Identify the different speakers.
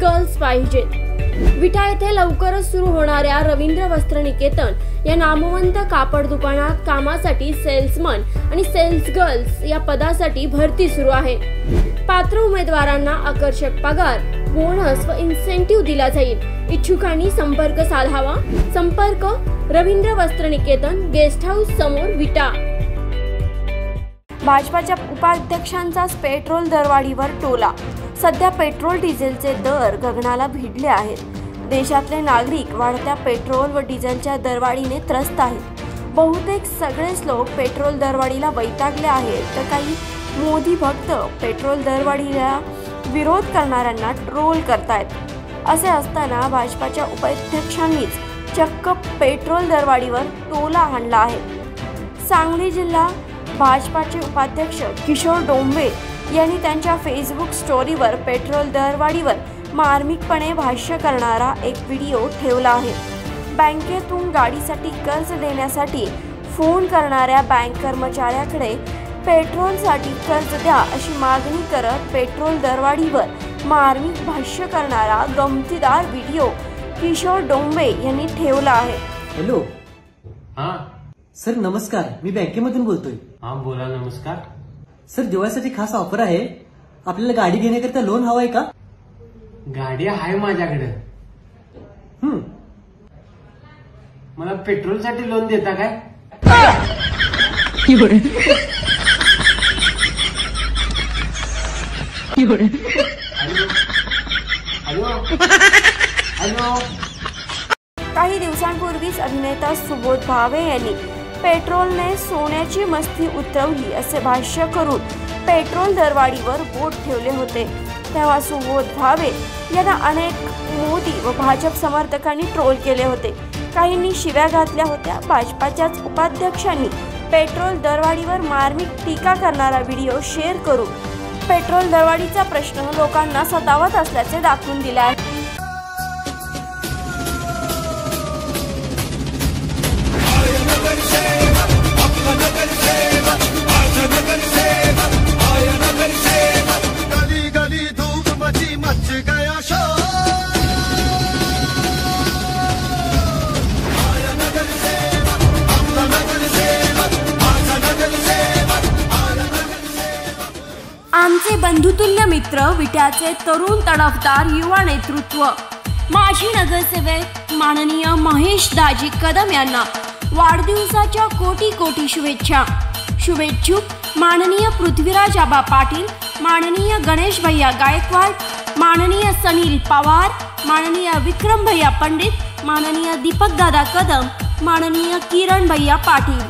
Speaker 1: Girls पाहिजेत विटा येथे लवकरच सुरू होणाऱ्या रवींद्र वस्त्र निकेतन या नामवंत कापड दुकानात कामासाठी सेल्समन आणि सेल्स गर्ल्स या पदासाठी भरती सुरू आहे. पात्र उमेदवारांना आकर्षक पगार बोनस व इन्सेंटिव्ह दिला जाईल. इच्छुकांनी संपर्क साधावा. संपर्क रवींद्र वस्त्र निकेतन गेस्ट हाऊस समोर विटा. भाजपाच्या उपाध्यक्षांचाच पेट्रोल दरवाढीवर टोला सध्या पेट्रोल डिझेलचे दर गगनाला भिडले आहेत. देशातले नागरिक वाढत्या पेट्रोल व डिझेलच्या दरवाढीने त्रस्त आहेत. बहुतेक सगळेच लोक पेट्रोल दरवाढीला वैतागले आहेत तर काही मोदी भक्त पेट्रोल दरवाढीला विरोध करणाऱ्यांना ट्रोल करतायत. असे असताना भाजपाच्या उपाध्यक्षांनीच चक्क पेट्रोल दरवाढीवर टोला आणला आहे. सांगली जिल्हा भाजपाचे उपाध्यक्ष किशोर डोंबे यांनी त्यांच्या फेसबुक स्टोरीवर पेट्रोल दरवाढीवर मार्मिकपणे भाष्य करणारा एक व्हिडिओ ठेवला आहे. बँकेतून गाडीसाठी कर्ज देण्यासाठी फोन करणाऱ्या बँक कर्मचाऱ्याकडे पेट्रोलसाठी कर्ज द्या अशी मागणी करत पेट्रोल दरवाढीवर मार्मिक भाष्य करणारा गमतीदार व्हिडिओ किशोर डोंबे यांनी ठेवला आहे.
Speaker 2: हॅलो.
Speaker 3: हा.
Speaker 2: सर नमस्कार. मी बँकेमधून बोलतोय.
Speaker 3: हा बोला नमस्कार.
Speaker 2: सर दिवाळीसाठी खास ऑफर आहे. आपल्याला गाडी घेण्याकरिता लोन हवं आहे का?
Speaker 3: गाडी आहे माझ्याकडे.
Speaker 2: हम्म.
Speaker 3: मला पेट्रोलसाठी लोन देता काय? हॅलो? हॅलो? हॅलो?
Speaker 1: काही दिवसांपूर्वीच अभिनेता सुबोध भावे यांनी पेट्रोलने सोन्याची मस्ती उतरवली असे भाष्य करून पेट्रोल दरवाढीवर बोट ठेवले होते. तेव्हा सुबोध भावे यांना अनेक मोदी व भाजप समर्थकांनी ट्रोल केले होते. काहींनी शिव्या घातल्या होत्या. भाजपाच्याच उपाध्यक्षांनी पेट्रोल दरवाढीवर मार्मिक टीका करणारा व्हिडिओ शेअर करून पेट्रोल दरवाढीचा प्रश्न लोकांना सतावत असल्याचे दाखवून दिले आहे. बंधुतुल्य मित्र विट्याचे तरुण तडफदार युवा नेतृत्व. माजी नगरसेवक माननीय महेश दाजी कदम यांना वाढदिवसाच्या कोटी कोटी शुभेच्छा. शुभेच्छुक माननीय पृथ्वीराज आबा पाटील माननीय गणेश भैया गायकवाड माननीय सनील पवार माननीय विक्रम भैया पंडित माननीय दीपक दादा कदम माननीय किरण भैया पाटील.